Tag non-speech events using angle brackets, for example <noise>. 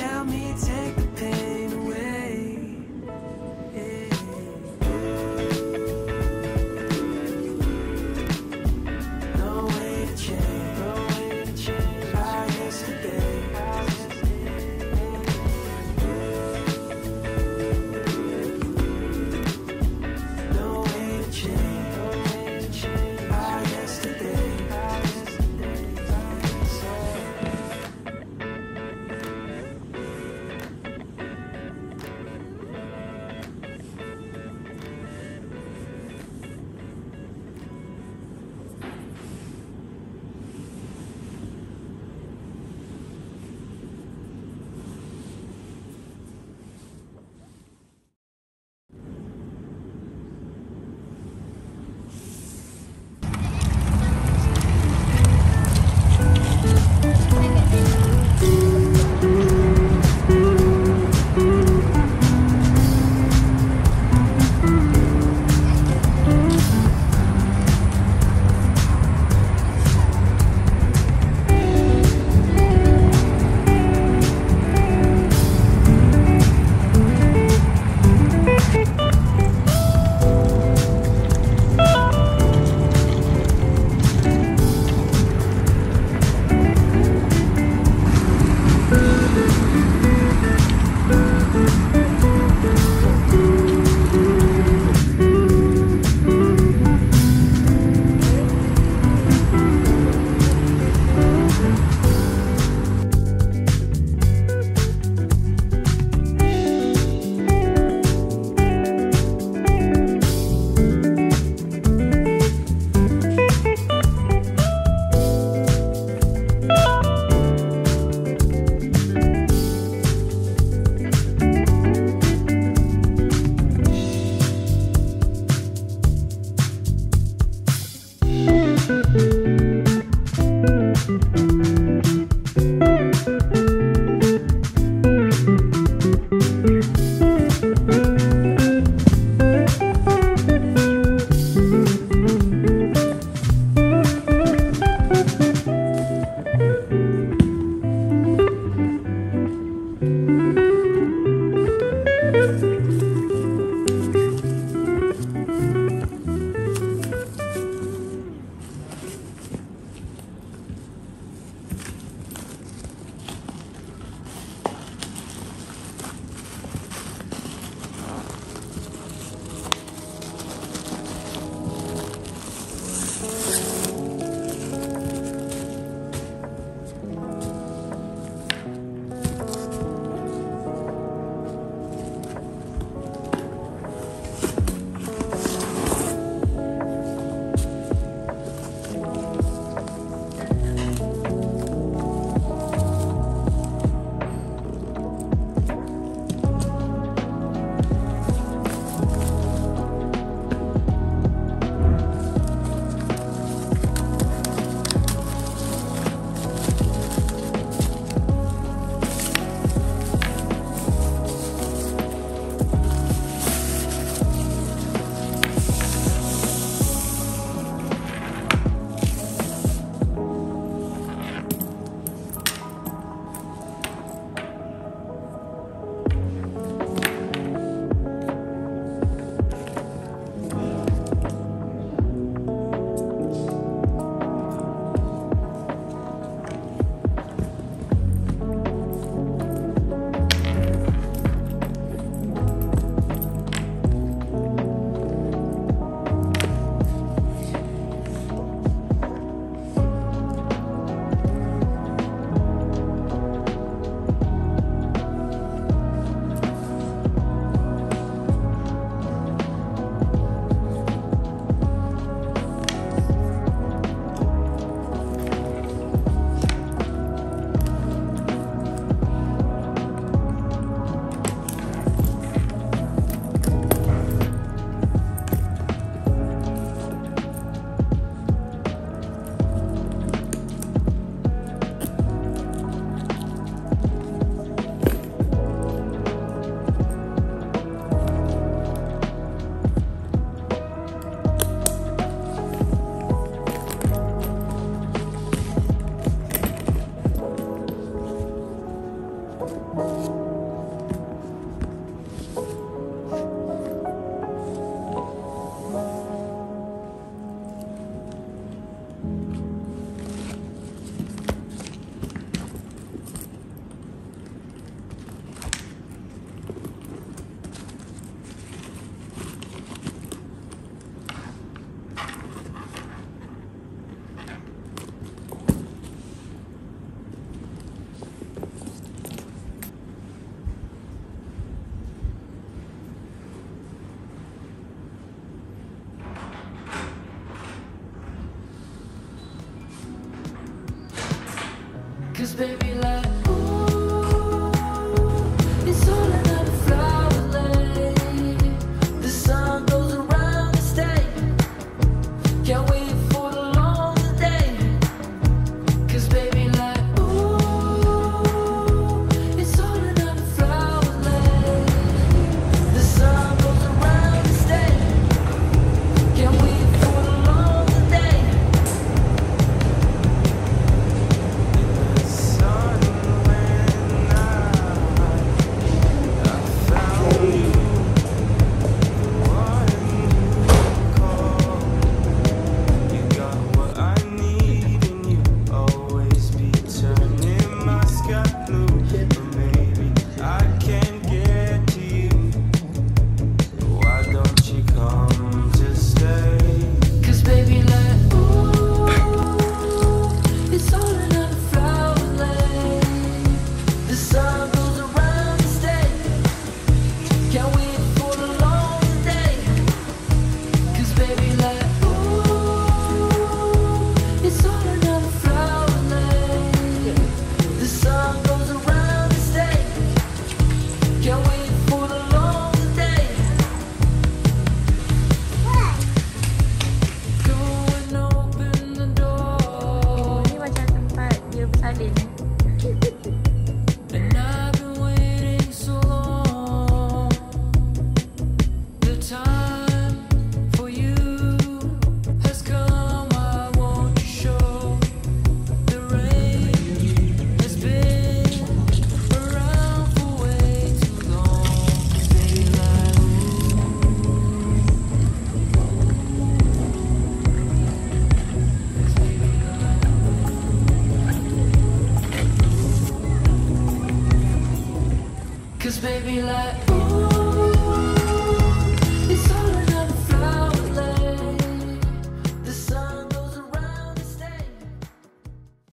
tell me, tell you. <laughs>